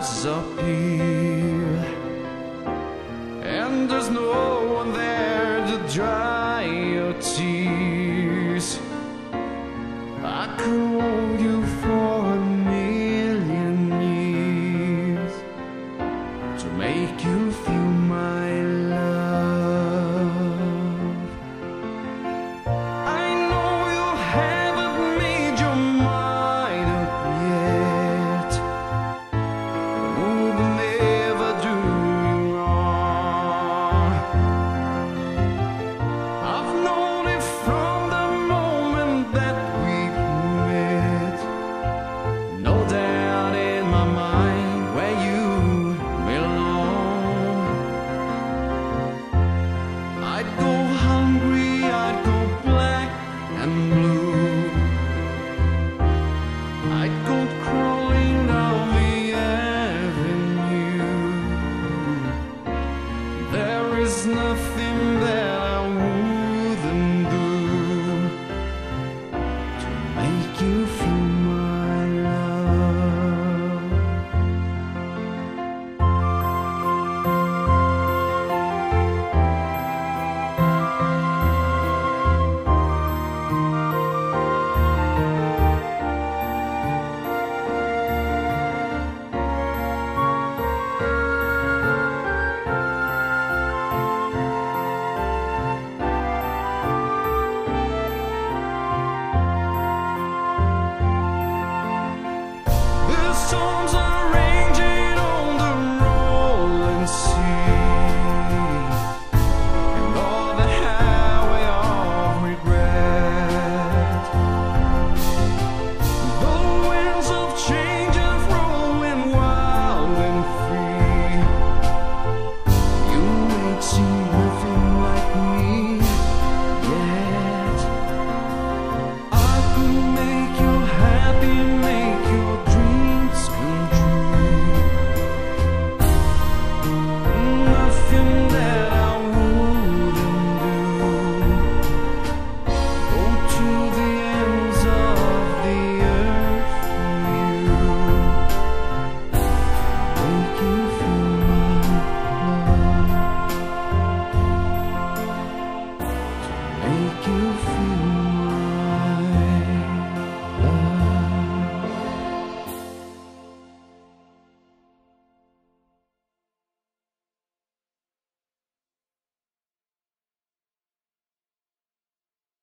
stars appear. nothing there. storms